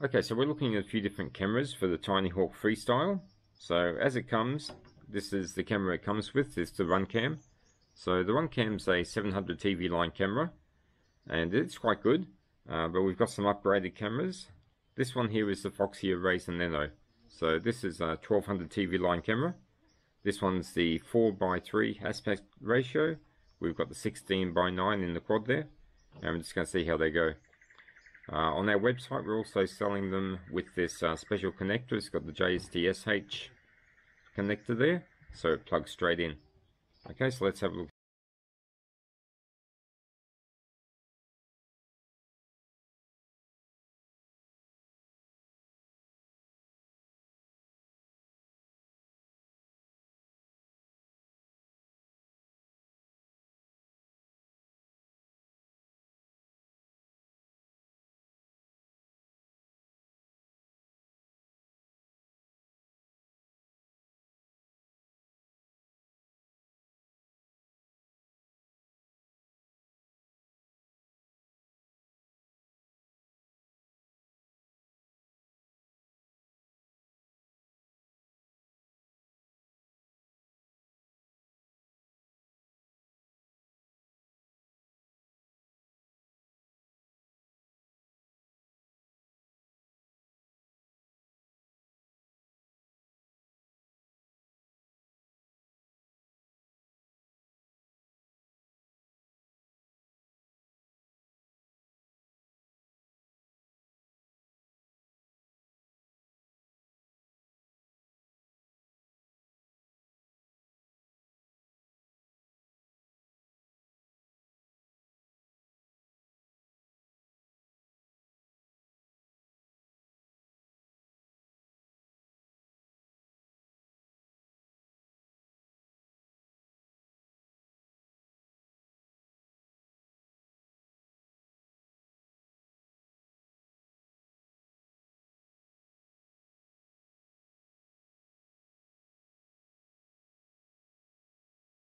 Okay, so we're looking at a few different cameras for the Tinyhawk Freestyle. So as it comes, this is the camera it comes with, it's the Runcam. So the Runcam's a 700 TV line camera, and it's quite good, uh, but we've got some upgraded cameras. This one here is the Foxeer Razor Nano. So this is a 1200 TV line camera. This one's the 4x3 aspect ratio. We've got the 16 by 9 in the quad there. And we're just going to see how they go. Uh, on our website, we're also selling them with this uh, special connector. It's got the JST-SH connector there, so it plugs straight in. Okay, so let's have a look